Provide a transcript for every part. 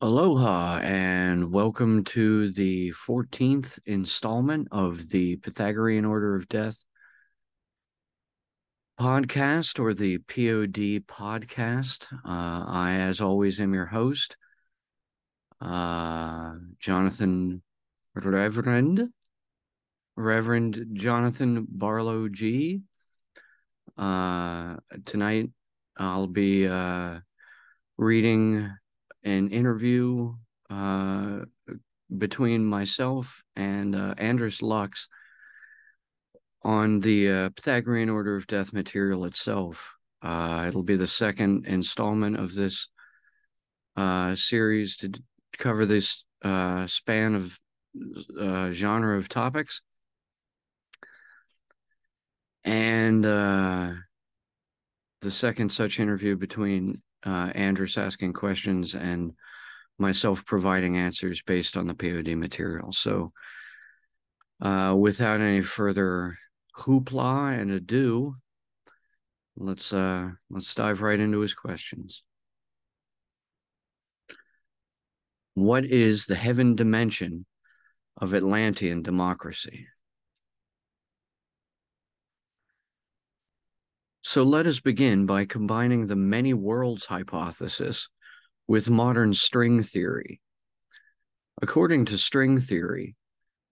Aloha and welcome to the 14th installment of the Pythagorean Order of Death podcast or the POD podcast. Uh, I, as always, am your host, uh, Jonathan Reverend, Reverend Jonathan Barlow Gee. Uh, tonight I'll be uh, reading an interview uh, between myself and uh, Andris Lukss on the uh, Pythagorean Order of Death material itself. Uh, it'll be the second installment of this uh, series to cover this uh, span of uh, genre of topics. And the second such interview between uh, Andris asking questions and myself providing answers based on the POD material. So, uh, without any further hoopla and ado, let's uh, let's dive right into his questions. What is the heaven dimension of Atlantean democracy? So let us begin by combining the many worlds hypothesis with modern string theory. According to string theory,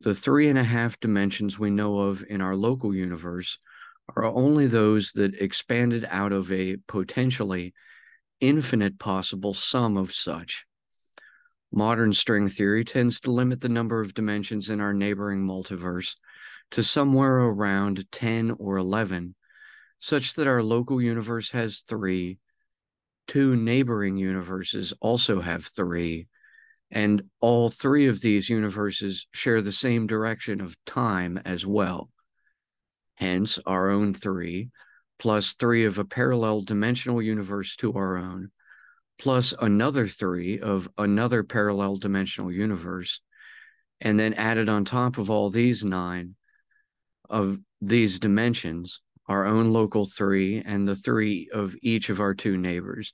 the three and a half dimensions we know of in our local universe are only those that expanded out of a potentially infinite possible sum of such. Modern string theory tends to limit the number of dimensions in our neighboring multiverse to somewhere around 10 or 11 such that our local universe has three, two neighboring universes also have three, and all three of these universes share the same direction of time as well. Hence, our own three, plus three of a parallel dimensional universe to our own, plus another three of another parallel dimensional universe, and then added on top of all these nine of these dimensions our own local three, and the three of each of our two neighbors.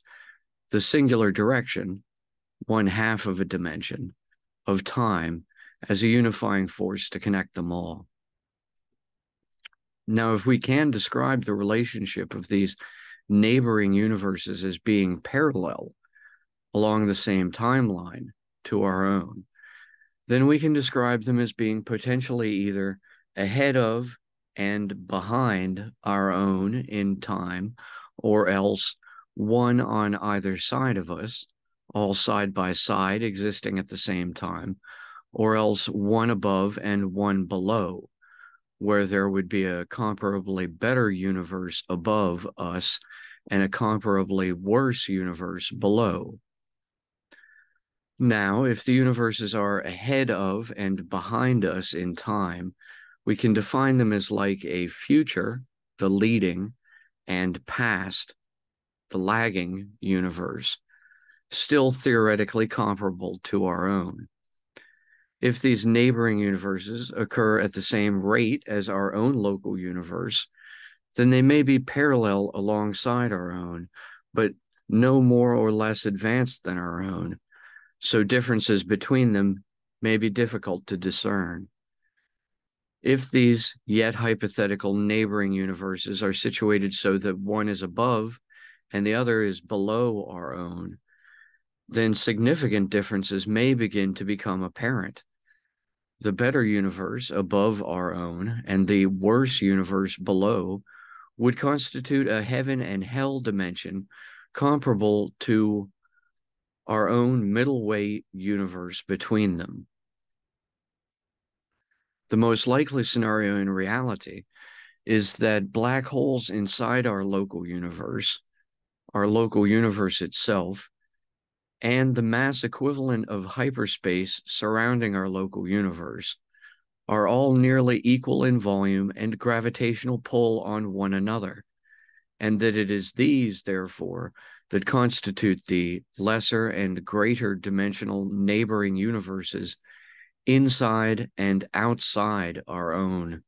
The singular direction, one half of a dimension of time as a unifying force to connect them all. Now, if we can describe the relationship of these neighboring universes as being parallel along the same timeline to our own, then we can describe them as being potentially either ahead of and behind our own in time, or else one on either side of us, all side by side existing at the same time, or else one above and one below, where there would be a comparably better universe above us and a comparably worse universe below. Now, if the universes are ahead of and behind us in time, we can define them as like a future, the leading, and past, the lagging universe, still theoretically comparable to our own. If these neighboring universes occur at the same rate as our own local universe, then they may be parallel alongside our own, but no more or less advanced than our own. So differences between them may be difficult to discern. If these yet hypothetical neighboring universes are situated so that one is above and the other is below our own, then significant differences may begin to become apparent. The better universe above our own and the worse universe below would constitute a heaven and hell dimension comparable to our own middleweight universe between them the most likely scenario in reality is that black holes inside our local universe, our local universe itself, and the mass equivalent of hyperspace surrounding our local universe are all nearly equal in volume and gravitational pull on one another, and that it is these, therefore, that constitute the lesser and greater dimensional neighboring universes inside and outside our own.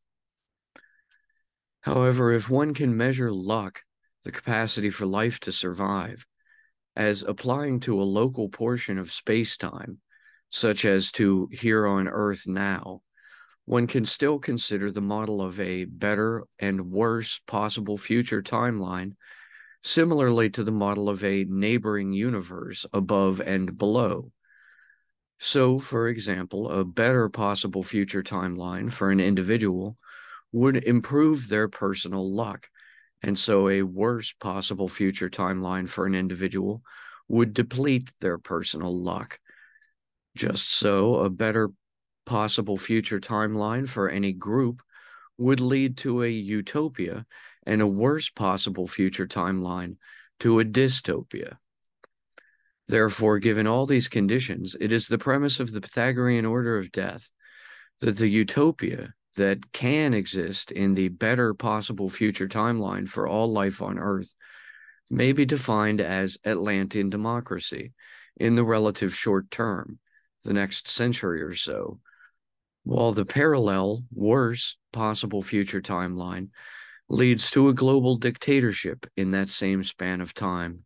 However, if one can measure luck, the capacity for life to survive, as applying to a local portion of space-time, such as to here on Earth now, one can still consider the model of a better and worse possible future timeline, similarly to the model of a neighboring universe above and below. So, for example, a better possible future timeline for an individual would improve their personal luck. And so, a worse possible future timeline for an individual would deplete their personal luck. Just so, a better possible future timeline for any group would lead to a utopia, and a worse possible future timeline to a dystopia. Therefore, given all these conditions, it is the premise of the Pythagorean order of death that the utopia that can exist in the better possible future timeline for all life on Earth may be defined as Atlantean democracy in the relative short term, the next century or so, while the parallel, worse possible future timeline leads to a global dictatorship in that same span of time.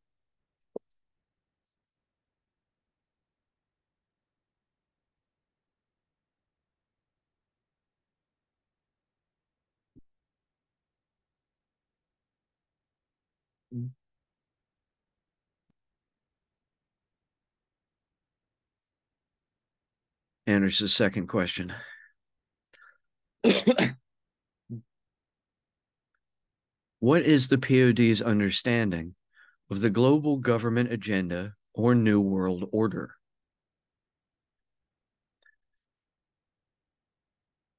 Answers second question. what is the POD's understanding of the global government agenda or New World Order?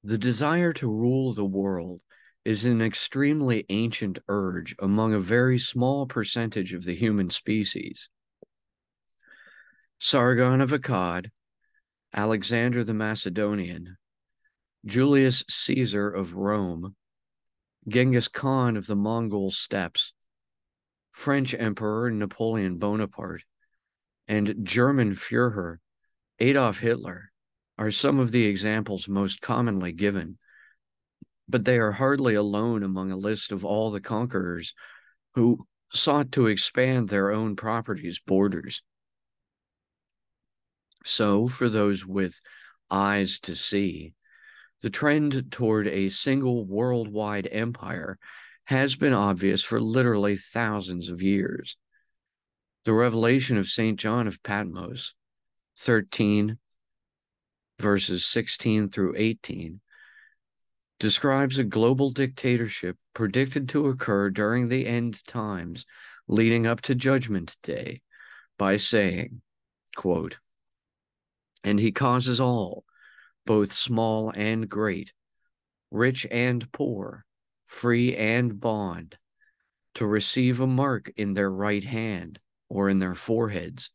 The desire to rule the world is an extremely ancient urge among a very small percentage of the human species. Sargon of Akkad Alexander the Macedonian, Julius Caesar of Rome, Genghis Khan of the Mongol steppes, French Emperor Napoleon Bonaparte, and German Fuhrer Adolf Hitler are some of the examples most commonly given, but they are hardly alone among a list of all the conquerors who sought to expand their own property's borders. So, for those with eyes to see, the trend toward a single worldwide empire has been obvious for literally thousands of years. The revelation of St. John of Patmos, 13 verses 16 through 18, describes a global dictatorship predicted to occur during the end times leading up to Judgment Day by saying, quote, and he causes all, both small and great, rich and poor, free and bond, to receive a mark in their right hand or in their foreheads,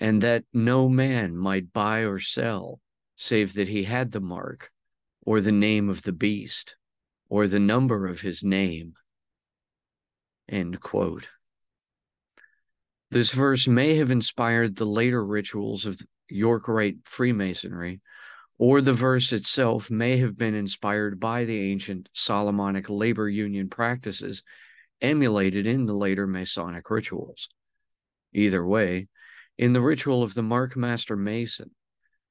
and that no man might buy or sell, save that he had the mark, or the name of the beast, or the number of his name. End quote. This verse may have inspired the later rituals of York Rite Freemasonry, or the verse itself may have been inspired by the ancient Solomonic labor union practices emulated in the later Masonic rituals. Either way, in the ritual of the Mark Master Mason,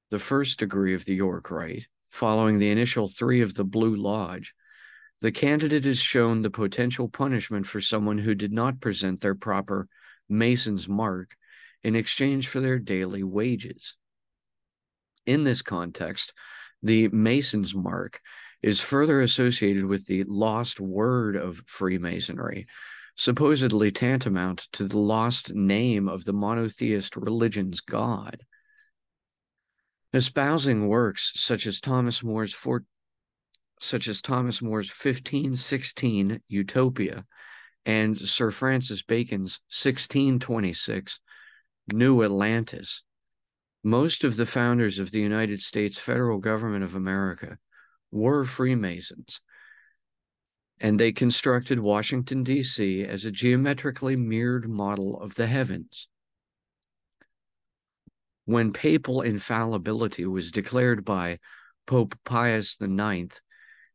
the first degree of the York Rite, following the initial three of the Blue Lodge, the candidate is shown the potential punishment for someone who did not present their proper Mason's mark in exchange for their daily wages. In this context, the Mason's mark is further associated with the lost word of Freemasonry, supposedly tantamount to the lost name of the monotheist religion's God. Espousing works such as Thomas More's four, such as Thomas More's 1516 Utopia and Sir Francis Bacon's 1626 New Atlantis. Most of the founders of the United States federal government of America were Freemasons, and they constructed Washington, D.C. as a geometrically mirrored model of the heavens. When papal infallibility was declared by Pope Pius IX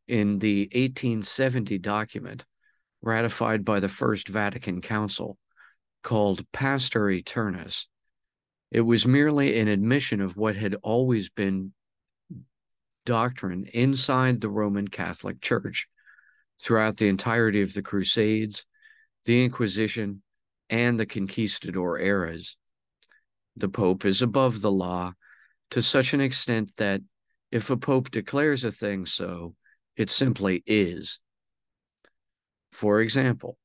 in the 1870 document ratified by the First Vatican Council, called Pastor Aeternus. It was merely an admission of what had always been doctrine inside the Roman Catholic Church throughout the entirety of the Crusades, the Inquisition, and the conquistador eras. The Pope is above the law to such an extent that if a Pope declares a thing so, it simply is. For example,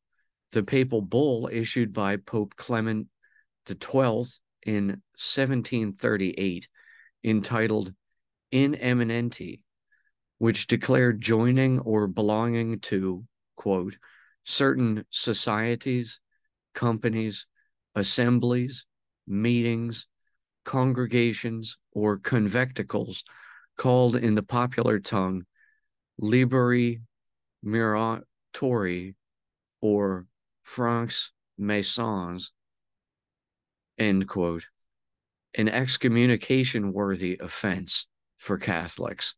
the papal bull issued by Pope Clement XII in 1738, entitled In Eminenti, which declared joining or belonging to, quote, certain societies, companies, assemblies, meetings, congregations, or conventicles called in the popular tongue liberi muratori or francs masons, end quote, an excommunication worthy offense for Catholics,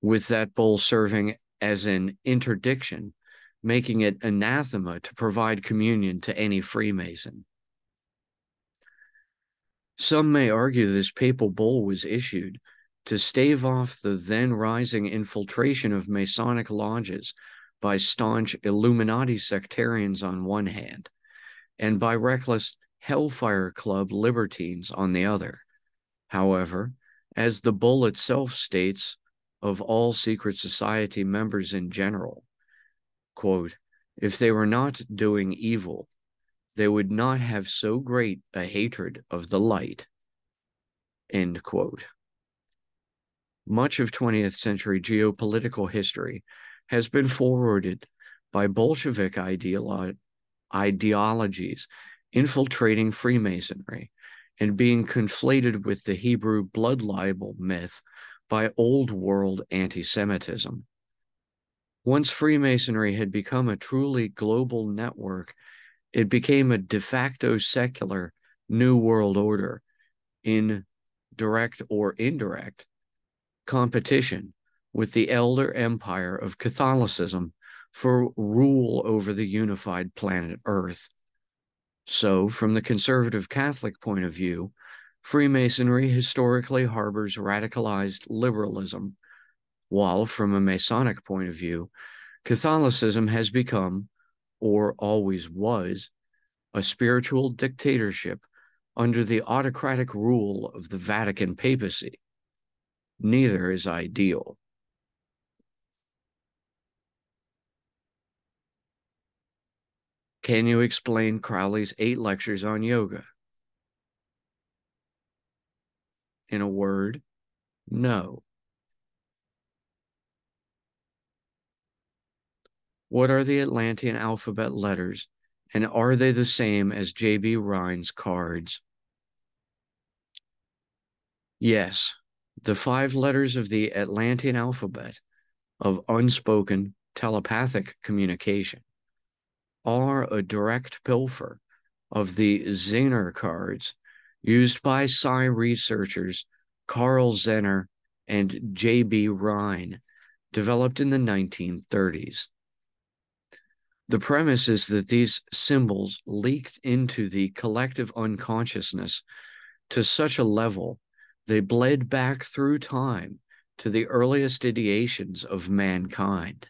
with that bull serving as an interdiction, making it anathema to provide communion to any Freemason. Some may argue this papal bull was issued to stave off the then rising infiltration of Masonic lodges by staunch Illuminati sectarians on one hand, and by reckless Hellfire Club libertines on the other. However, as the bull itself states of all secret society members in general, quote, if they were not doing evil, they would not have so great a hatred of the light. End quote. Much of 20th century geopolitical history has been forwarded by Bolshevik ideolo- ideologies infiltrating Freemasonry and being conflated with the Hebrew blood libel myth by Old World anti Semitism. Once Freemasonry had become a truly global network, it became a de facto secular New World Order in direct or indirect competition with the elder empire of Catholicism for rule over the unified planet Earth. So, from the conservative Catholic point of view, Freemasonry historically harbors radicalized liberalism, while from a Masonic point of view, Catholicism has become, or always was, a spiritual dictatorship under the autocratic rule of the Vatican papacy neither is ideal. Can you explain Crowley's eight lectures on yoga? In a word, no. What are the Atlantean alphabet letters, and are they the same as J.B. Rhine's cards? Yes, the five letters of the Atlantean alphabet of unspoken telepathic communication are a direct pilfer of the Zener cards used by psi researchers Carl Zener and J.B. Rhine, developed in the 1930s. The premise is that these symbols leaked into the collective unconsciousness to such a level they bled back through time to the earliest ideations of mankind.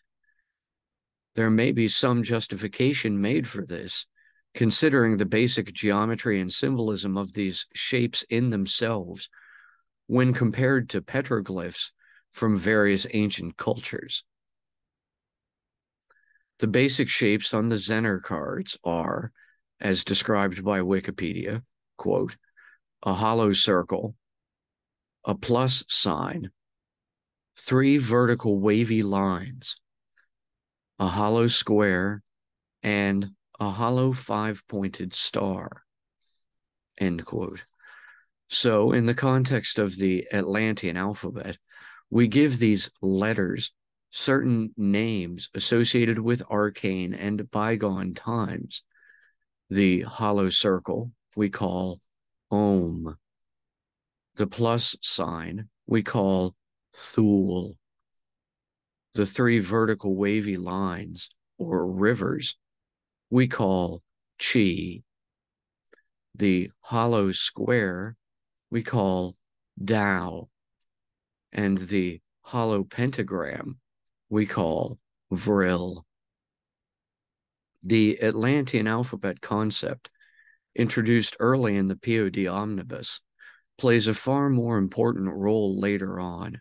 There may be some justification made for this, considering the basic geometry and symbolism of these shapes in themselves when compared to petroglyphs from various ancient cultures. The basic shapes on the Zener cards are, as described by Wikipedia, quote, a hollow circle a plus sign, three vertical wavy lines, a hollow square, and a hollow five pointed star. End quote. So, in the context of the Atlantean alphabet, we give these letters certain names associated with arcane and bygone times. The hollow circle we call Om the plus sign we call Thule. The three vertical wavy lines or rivers we call Chi. The hollow square we call Tao, and the hollow pentagram we call Vril. The Atlantean alphabet concept, introduced early in the POD omnibus, plays a far more important role later on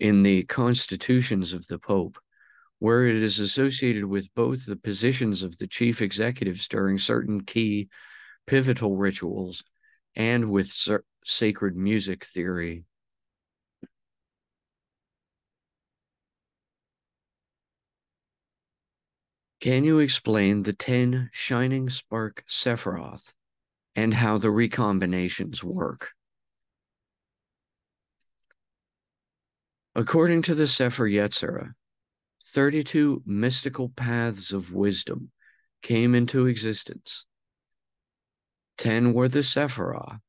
in the constitutions of the Pope, where it is associated with both the positions of the chief executives during certain key pivotal rituals and with sacred music theory. Can you explain the 10 shining spark Sephiroth and how the recombinations work? According to the Sefer Yetzirah, 32 mystical paths of wisdom came into existence. 10 were the Sephirah,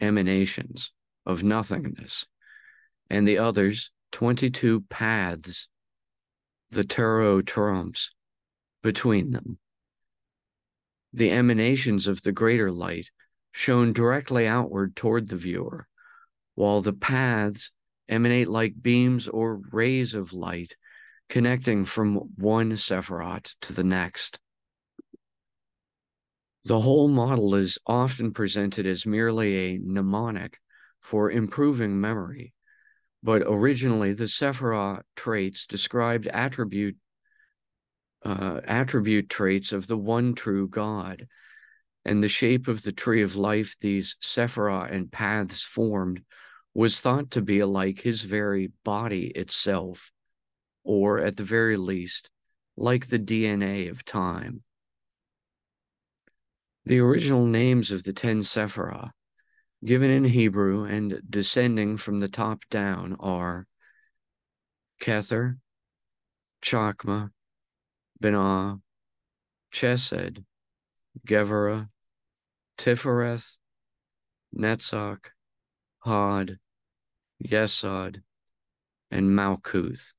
emanations of nothingness, and the others, 22 paths, the tarot trumps, between them. The emanations of the greater light shone directly outward toward the viewer, while the paths emanate like beams or rays of light connecting from one Sephiroth to the next. The whole model is often presented as merely a mnemonic for improving memory, but originally the Sephiroth traits described attribute uh, attribute traits of the one true God. And the shape of the tree of life these Sephirah and paths formed was thought to be like his very body itself, or at the very least, like the DNA of time. The original names of the ten Sephirah, given in Hebrew and descending from the top down, are Kether, Chokmah, Binah, Chesed, Gevurah, Tifereth, Netzach, Hod, Yesod, and Malkuth.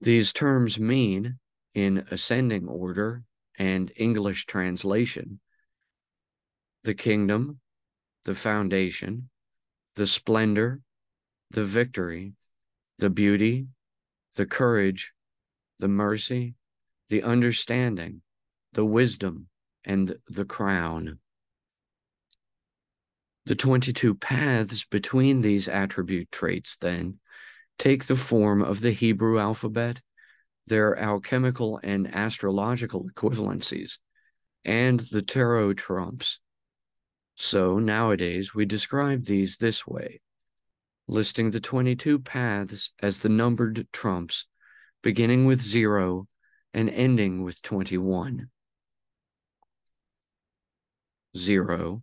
These terms mean, in ascending order and English translation, the kingdom, the foundation, the splendor, the victory, the beauty, the courage, the mercy, the understanding, the wisdom, and the crown. The 22 paths between these attribute traits, then, take the form of the Hebrew alphabet, their alchemical and astrological equivalencies, and the tarot trumps. So nowadays we describe these this way, listing the 22 paths as the numbered trumps beginning with zero and ending with 21. Zero.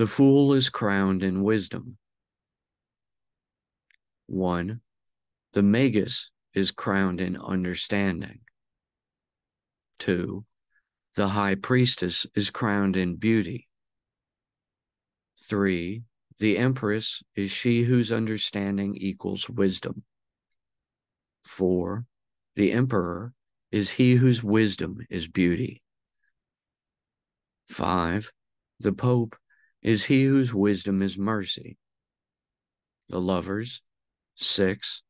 The fool is crowned in wisdom. One. The magus is crowned in understanding. Two. The high priestess is crowned in beauty. Three. The empress is she whose understanding equals wisdom. 4. The emperor is he whose wisdom is beauty. 5. The pope is he whose wisdom is mercy. The lovers, 6.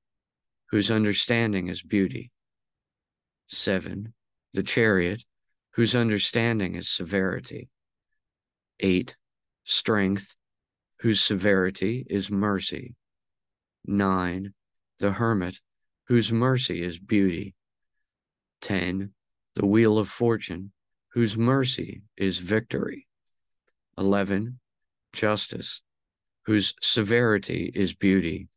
Whose understanding is beauty. 7. The chariot, whose understanding is severity. 8. Strength, whose severity is mercy. 9. The hermit, whose mercy is beauty. 10. The wheel of fortune, whose mercy is victory. 11. Justice, whose severity is beauty.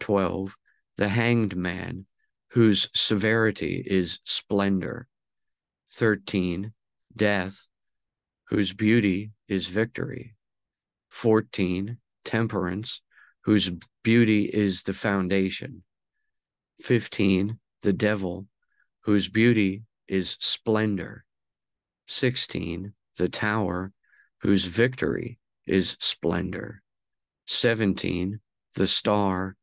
12. The hanged man, whose severity is splendor. 13. Death, whose beauty is victory. 14. Temperance, whose beauty is the foundation. 15. The devil, whose beauty is splendor. 16. The tower, whose victory is splendor. 17. The star,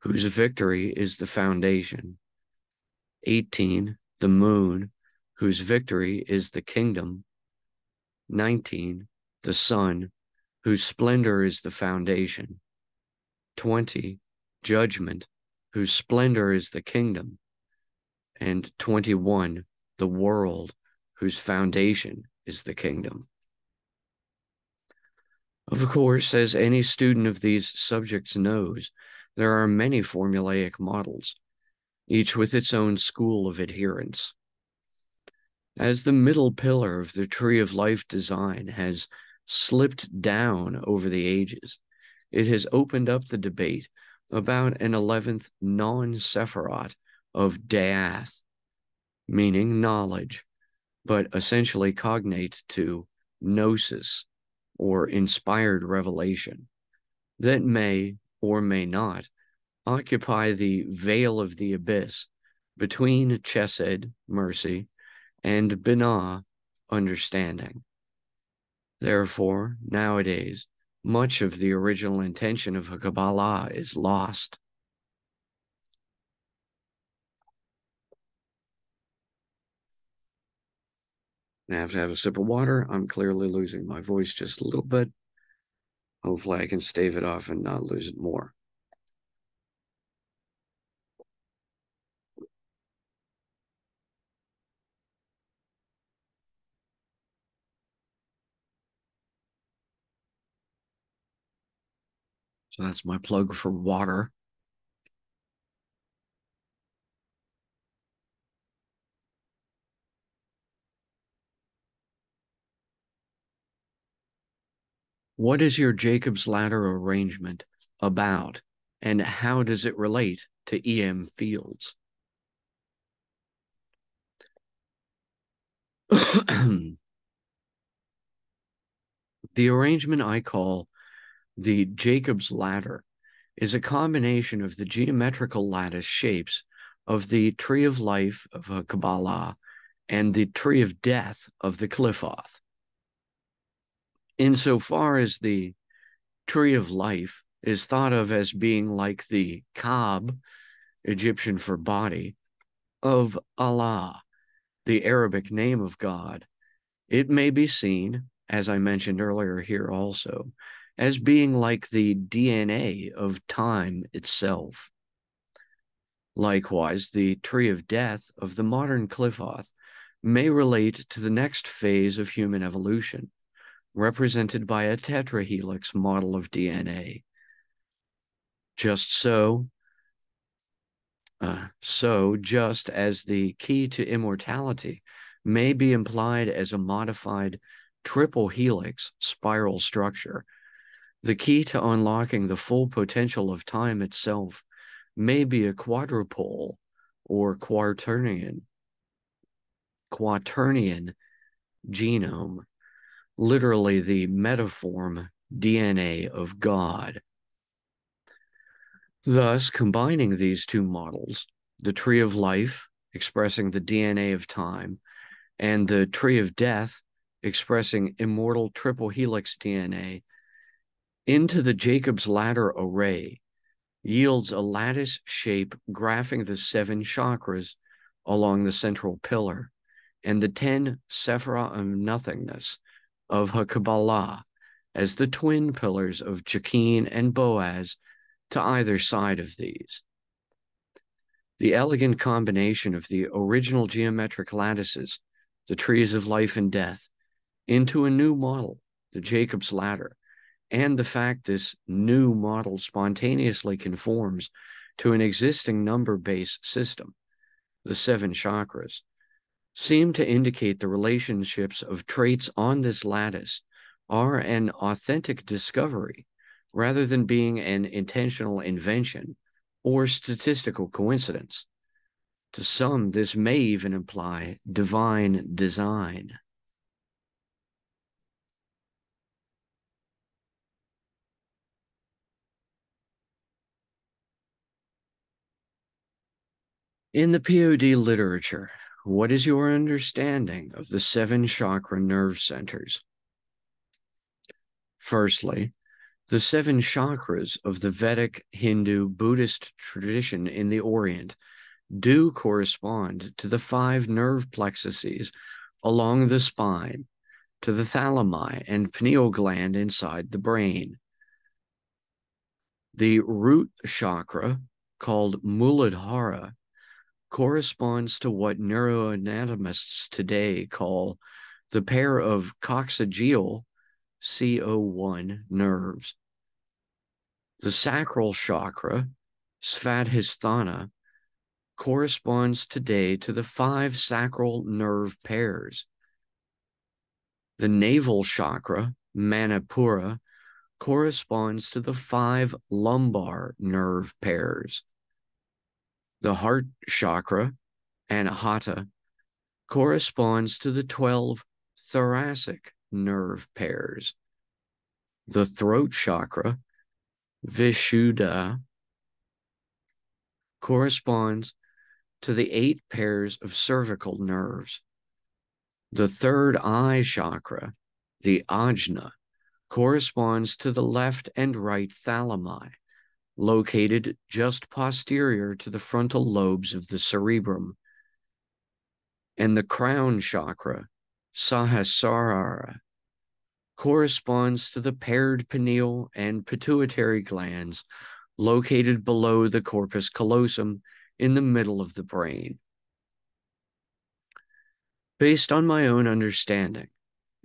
whose victory is the foundation. 18. The moon, whose victory is the kingdom. 19. The sun, whose splendor is the foundation. 20. Judgment, whose splendor is the kingdom. And 21. The world, whose foundation is the kingdom. Of course, as any student of these subjects knows, there are many formulaic models, each with its own school of adherents. As the middle pillar of the Tree of Life design has slipped down over the ages, it has opened up the debate about an 11th non Sephiroth of Daath, meaning knowledge, but essentially cognate to gnosis or inspired revelation that may or may not occupy the veil of the abyss between chesed, mercy, and binah, understanding. Therefore, nowadays, much of the original intention of Kabbalah is lost. I have to have a sip of water. I'm clearly losing my voice just a little bit. Hopefully, I can stave it off and not lose it more. So that's my plug for water. What is your Jacob's ladder arrangement about, and how does it relate to EM fields? the arrangement I call the Jacob's ladder is a combination of the geometrical lattice shapes of the tree of life of Kabbalah and the tree of death of the Qliphoth insofar as the tree of life is thought of as being like the Kab, Egyptian for body, of Allah, the Arabic name of God, it may be seen, as I mentioned earlier here also, as being like the DNA of time itself. Likewise, the tree of death of the modern Qliphoth may relate to the next phase of human evolution, represented by a tetrahelix model of DNA. Just so, uh, so just as the key to immortality may be implied as a modified triple helix spiral structure, the key to unlocking the full potential of time itself may be a quadrupole or quaternion, quaternion genome literally the metaform DNA of God. Thus, combining these two models, the tree of life, expressing the DNA of time, and the tree of death, expressing immortal triple helix DNA, into the Jacob's ladder array yields a lattice shape graphing the seven chakras along the central pillar and the 10 sephira of nothingness of Kabbalah as the twin pillars of Jachin and Boaz to either side of these. The elegant combination of the original geometric lattices, the trees of life and death, into a new model, the Jacob's ladder, and the fact this new model spontaneously conforms to an existing number based system, the seven chakras, seem to indicate the relationships of traits on this lattice are an authentic discovery rather than being an intentional invention or statistical coincidence. To some, this may even imply divine design. In the POD literature, what is your understanding of the seven chakra nerve centers? Firstly, the seven chakras of the Vedic, Hindu, Buddhist tradition in the Orient do correspond to the five nerve plexuses along the spine to the thalami and pineal gland inside the brain. The root chakra, called Muladhara, corresponds to what neuroanatomists today call the pair of coccygeal CO1 nerves. The sacral chakra, Svadhisthana, corresponds today to the five sacral nerve pairs. The navel chakra, Manipura, corresponds to the five lumbar nerve pairs. The heart chakra, Anahata, corresponds to the 12 thoracic nerve pairs. The throat chakra, Vishuddha, corresponds to the eight pairs of cervical nerves. The third eye chakra, the ajna, corresponds to the left and right thalami, located just posterior to the frontal lobes of the cerebrum. And the crown chakra, Sahasrara, corresponds to the paired pineal and pituitary glands located below the corpus callosum in the middle of the brain. Based on my own understanding,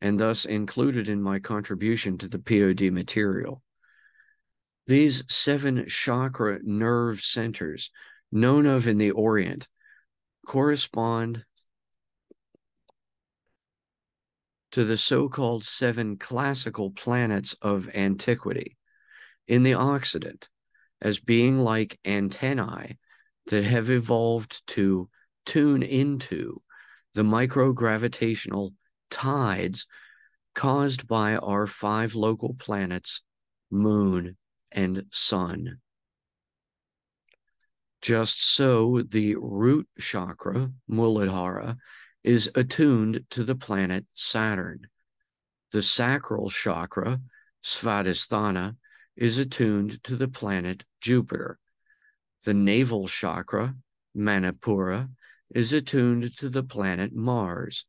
and thus included in my contribution to the POD material, these seven chakra nerve centers, known of in the Orient, correspond to the so called seven classical planets of antiquity. In the Occident as being like antennae that have evolved to tune into the microgravitational tides caused by our five local planets, moon, and sun. Just so, the root chakra, Muladhara, is attuned to the planet Saturn. The sacral chakra, Svadhisthana, is attuned to the planet Jupiter. The navel chakra, Manipura, is attuned to the planet Mars.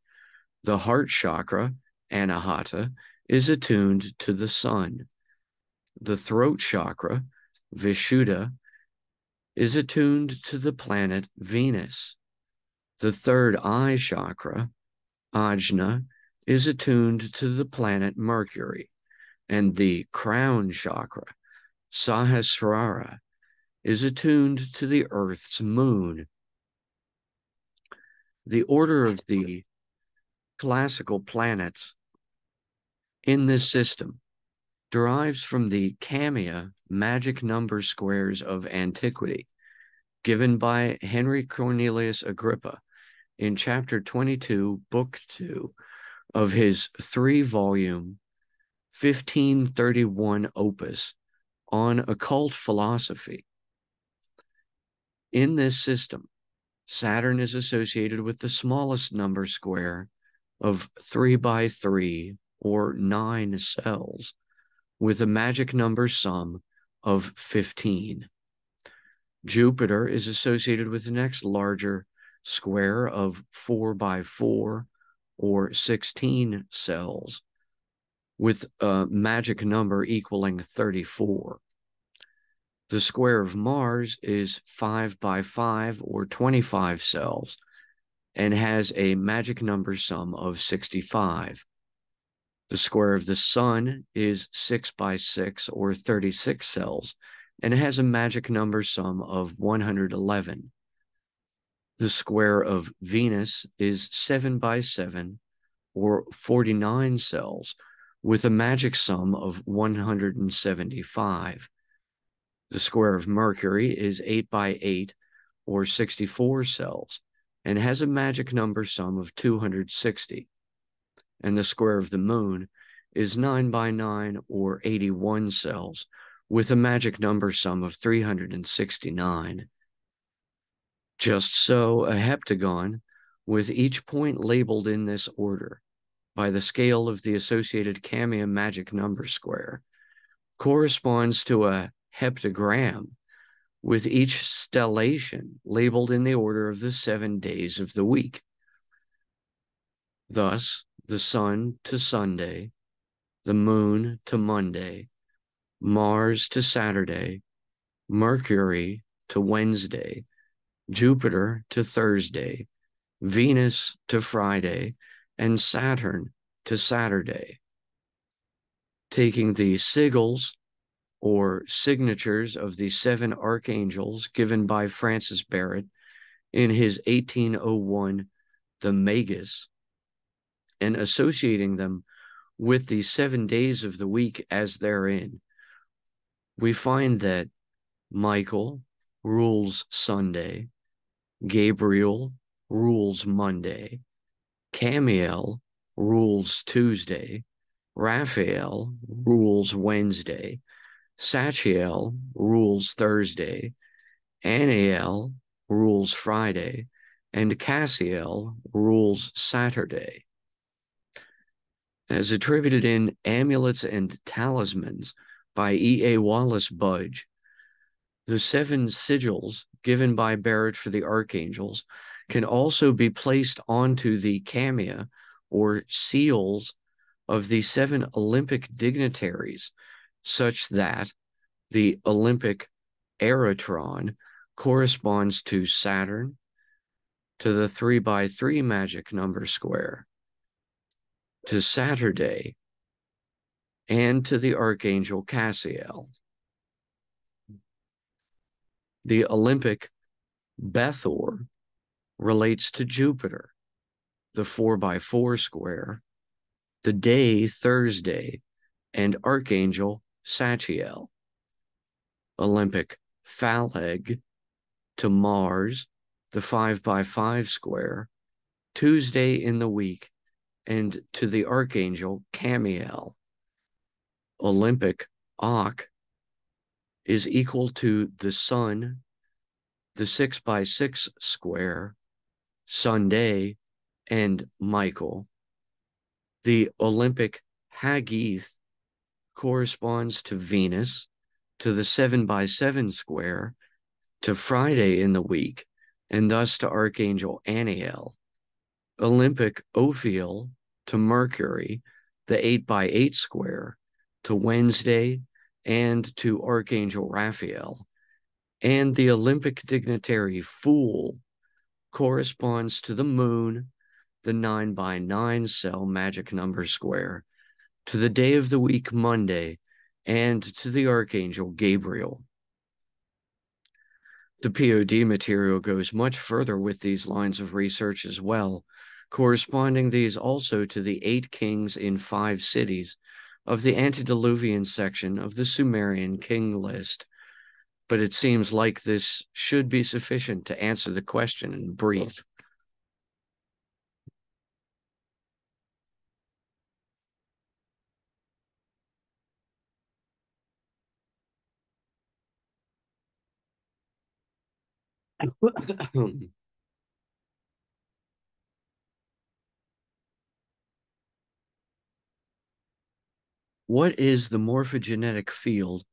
The heart chakra, Anahata, is attuned to the sun. The throat chakra, Vishuddha, is attuned to the planet Venus. The third eye chakra, Ajna, is attuned to the planet Mercury. And the crown chakra, Sahasrara, is attuned to the Earth's moon. The order of the classical planets in this system derives from the Kamea magic number squares of antiquity given by Henry Cornelius Agrippa in chapter 22, book 2 of his three volume 1531 opus on occult philosophy. In this system, Saturn is associated with the smallest number square of 3 by 3 or 9 cells with a magic number sum of 15. Jupiter is associated with the next larger square of 4 by 4 or 16 cells with a magic number equaling 34. The square of Mars is 5 by 5 or 25 cells and has a magic number sum of 65. The square of the Sun is 6 by 6 or 36 cells and it has a magic number sum of 111. The square of Venus is 7 by 7 or 49 cells with a magic sum of 175. The square of Mercury is 8 by 8 or 64 cells and has a magic number sum of 260. And the square of the moon is 9 by 9 or 81 cells with a magic number sum of 369. Just so, a heptagon, with each point labeled in this order, by the scale of the associated Kamea magic number square corresponds to a heptagram, with each stellation labeled in the order of the seven days of the week. Thus, the sun to Sunday, the moon to Monday, Mars to Saturday, Mercury to Wednesday, Jupiter to Thursday, Venus to Friday, and Saturn to Saturday. Taking the sigils or signatures of the seven archangels given by Francis Barrett in his 1801 The Magus and associating them with the seven days of the week as therein, we find that Michael rules Sunday, Gabriel rules Monday, Camiel rules Tuesday, Raphael rules Wednesday, Sachiel rules Thursday, Anael rules Friday, and Cassiel rules Saturday. As attributed in Amulets and Talismans by E. A. Wallis Budge, the seven sigils given by Barrett for the archangels can also be placed onto the Kamea or seals of the seven Olympic dignitaries, such that the Olympic Aratron corresponds to Saturn, to the three by three magic number square, to Saturday, and to the Archangel Cassiel. The Olympic Bethor relates to Jupiter, the four by four square, the day Thursday, and Archangel Sachiel. Olympic Phaleg to Mars, the five by five square, Tuesday in the week, and to the Archangel Camiel. Olympic Och is equal to the Sun, the six by six square, Sunday, and Michael. The Olympic Hagith corresponds to Venus, to the seven by seven square, to Friday in the week, and thus to Archangel Anael. Olympic Ophiel to Mercury, the eight by eight square, to Wednesday, and to Archangel Raphael. And the Olympic dignitary Phul corresponds to the moon, the nine by nine cell magic number square, to the day of the week, Monday, and to the Archangel Gabriel. The POD material goes much further with these lines of research as well, corresponding these also to the eight kings in five cities of the antediluvian section of the Sumerian king list but it seems like this should be sufficient to answer the question in brief. what is the morphogenetic field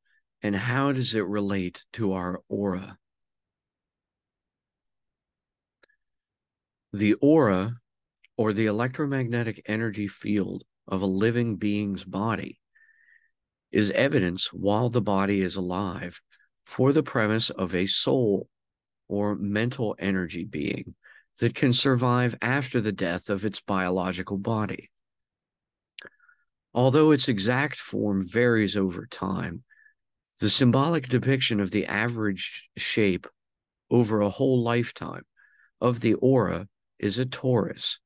and how does it relate to our aura? The aura, or the electromagnetic energy field of a living being's body, is evidence while the body is alive for the premise of a soul or mental energy being that can survive after the death of its biological body. Although its exact form varies over time, the symbolic depiction of the average shape over a whole lifetime of the aura is a torus,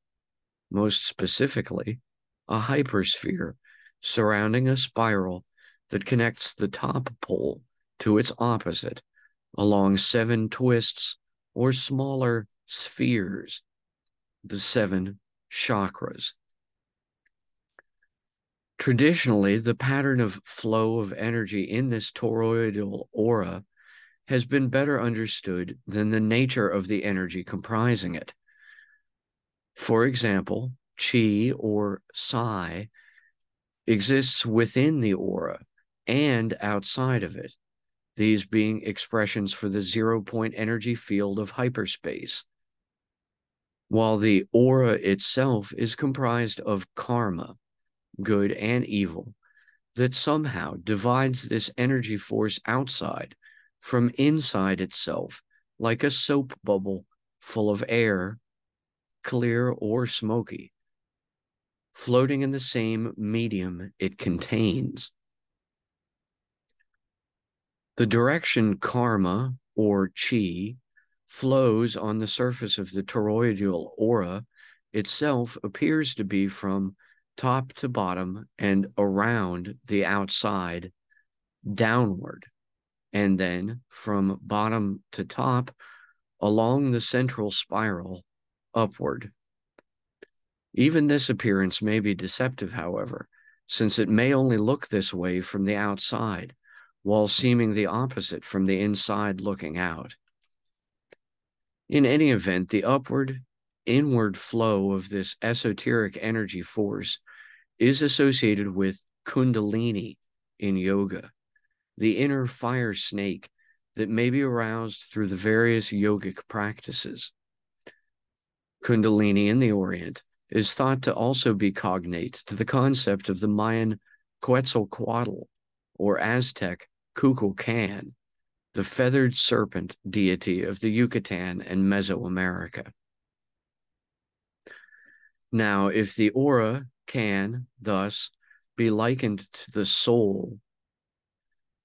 most specifically, a hypersphere surrounding a spiral that connects the top pole to its opposite along seven twists or smaller spheres, the seven chakras. Traditionally, the pattern of flow of energy in this toroidal aura has been better understood than the nature of the energy comprising it. For example, chi or psi exists within the aura and outside of it, these being expressions for the zero point energy field of hyperspace. while the aura itself is comprised of karma, good and evil, that somehow divides this energy force outside from inside itself, like a soap bubble full of air, clear or smoky, floating in the same medium it contains. The direction karma or chi flows on the surface of the toroidal aura itself appears to be from top to bottom and around the outside downward, and then from bottom to top along the central spiral upward. Even this appearance may be deceptive, however, since it may only look this way from the outside, while seeming the opposite from the inside looking out. In any event, the upward, inward flow of this esoteric energy force is associated with Kundalini in yoga, the inner fire snake that may be aroused through the various yogic practices. Kundalini in the Orient is thought to also be cognate to the concept of the Mayan Quetzalcoatl or Aztec Kukulcan, the feathered serpent deity of the Yucatan and Mesoamerica. Now, if the aura can, thus, be likened to the soul,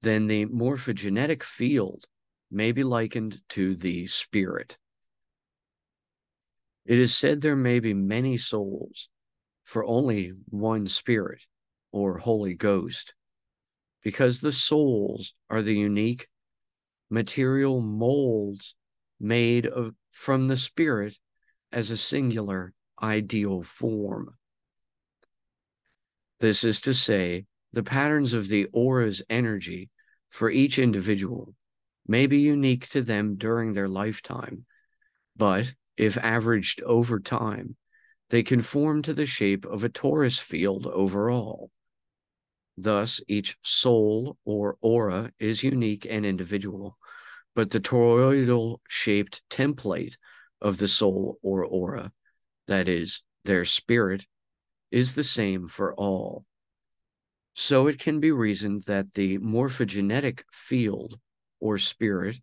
then the morphogenetic field may be likened to the spirit. It is said there may be many souls for only one spirit or Holy Ghost, because the souls are the unique material molds made of from the spirit as a singular ideal form. This is to say, the patterns of the aura's energy for each individual may be unique to them during their lifetime, but if averaged over time, they conform to the shape of a torus field overall. Thus, each soul or aura is unique and individual, but the toroidal shaped template of the soul or aura, that is, their spirit, is the same for all. So it can be reasoned that the morphogenetic field or spirit,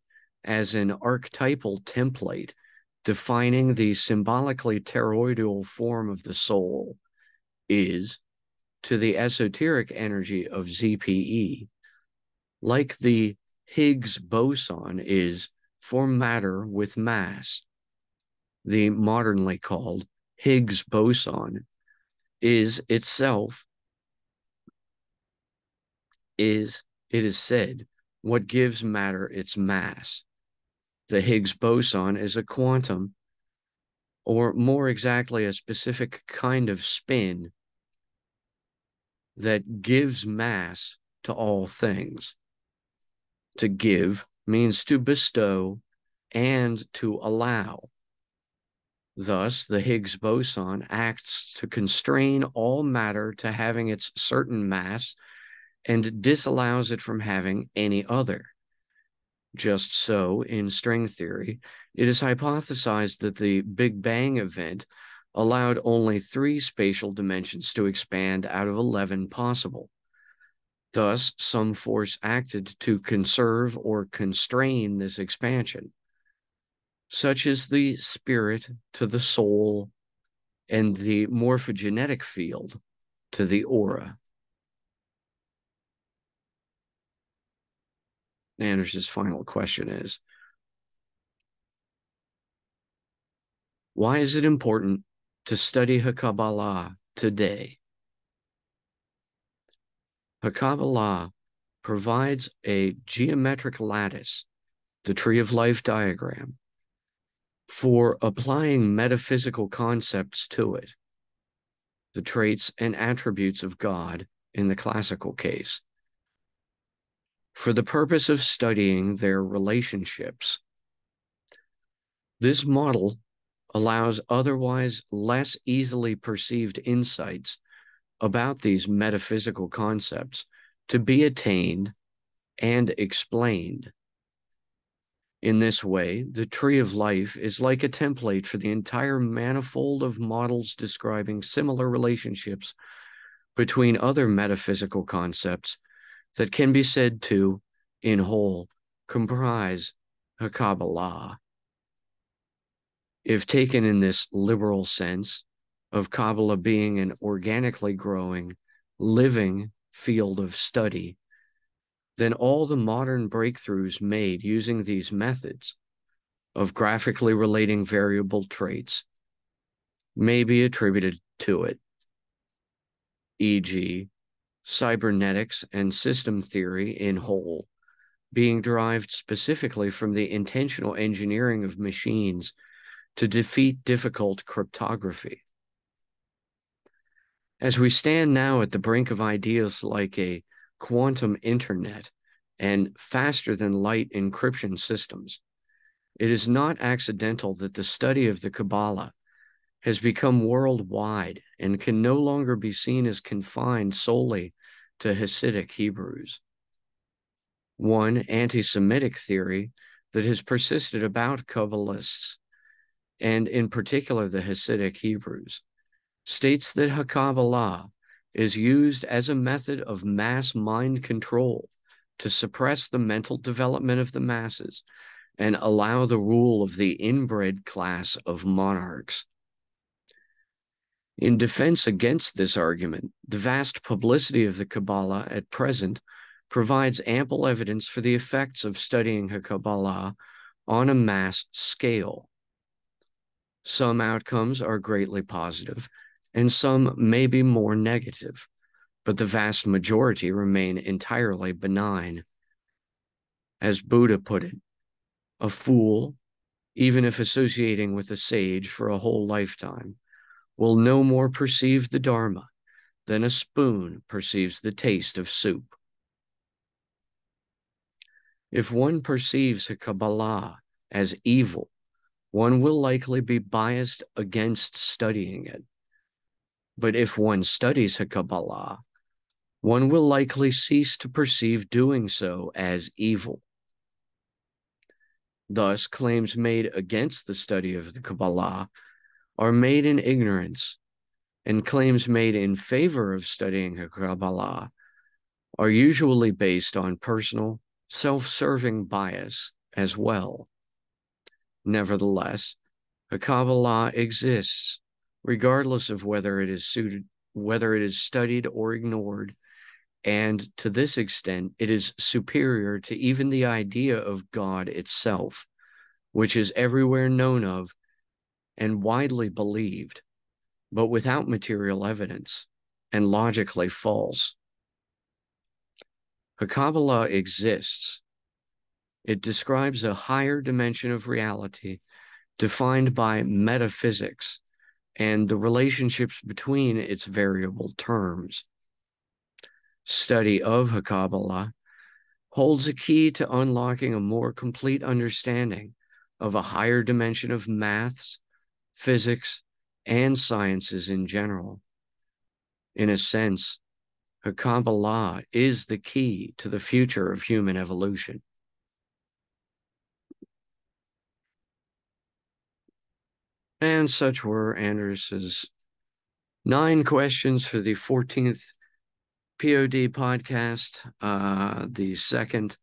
as an archetypal template defining the symbolically toroidal form of the soul, is to the esoteric energy of ZPE, like the Higgs boson is for matter with mass. The modernly called Higgs boson is itself is it is said what gives matter its mass. The Higgs boson is a quantum, or more exactly, a specific kind of spin that gives mass to all things. To give means to bestow and to allow. Thus, the Higgs boson acts to constrain all matter to having its certain mass and disallows it from having any other. Just so, in string theory, it is hypothesized that the Big Bang event allowed only three spatial dimensions to expand out of 11 possible. Thus, some force acted to conserve or constrain this expansion, such as the spirit to the soul and the morphogenetic field to the aura. Andris's final question is Why is it important to study Kabbalah today? Kabbalah provides a geometric lattice, the tree of life diagram, for applying metaphysical concepts to it, the traits and attributes of God in the classical case, for the purpose of studying their relationships. This model allows otherwise less easily perceived insights about these metaphysical concepts to be attained and explained. In this way, the tree of life is like a template for the entire manifold of models describing similar relationships between other metaphysical concepts that can be said to, in whole, comprise a Kabbalah. If taken in this liberal sense of Kabbalah being an organically growing, living field of study, then all the modern breakthroughs made using these methods of graphically relating variable traits may be attributed to it, e.g., cybernetics and system theory in whole, being derived specifically from the intentional engineering of machines to defeat difficult cryptography. As we stand now at the brink of ideas like a quantum internet, and faster than light encryption systems. It is not accidental that the study of the Kabbalah has become worldwide and can no longer be seen as confined solely to Hasidic Hebrews. One anti Semitic theory that has persisted about Kabbalists, and in particular the Hasidic Hebrews, states that Hakabbalah is used as a method of mass mind control to suppress the mental development of the masses and allow the rule of the inbred class of monarchs. In defense against this argument, the vast publicity of the Kabbalah at present provides ample evidence for the effects of studying Kabbalah on a mass scale. Some outcomes are greatly positive, and some may be more negative, but the vast majority remain entirely benign. As Buddha put it, a fool, even if associating with a sage for a whole lifetime, will no more perceive the Dharma than a spoon perceives the taste of soup. If one perceives a Kabbalah as evil, one will likely be biased against studying it. But if one studies Kabbalah, one will likely cease to perceive doing so as evil. Thus, claims made against the study of the Kabbalah are made in ignorance, and claims made in favor of studying the Kabbalah are usually based on personal, self serving bias as well. Nevertheless, a Kabbalah exists regardless of whether it is suited, whether it is studied or ignored. And to this extent, it is superior to even the idea of God itself, which is everywhere known of and widely believed, but without material evidence and logically false. Kabbalah exists. It describes a higher dimension of reality defined by metaphysics and the relationships between its variable terms. Study of Kabbalah holds a key to unlocking a more complete understanding of a higher dimension of maths, physics, and sciences in general. In a sense, Kabbalah is the key to the future of human evolution. And such were Andris's nine questions for the 14th POD podcast, uh, the second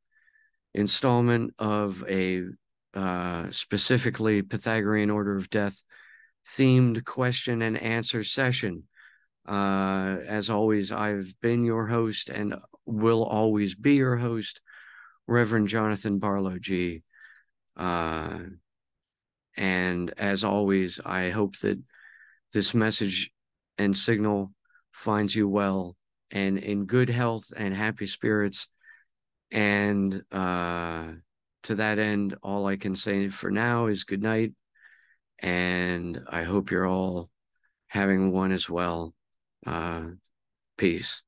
installment of a uh, specifically Pythagorean order of death themed question and answer session. Uh, as always, I've been your host and will always be your host, Reverend Jonathan Barlow Gee Uh, and as always, I hope that this message and signal finds you well and in good health and happy spirits. And uh, to that end, all I can say for now is good night. And I hope you're all having one as well. Uh, peace.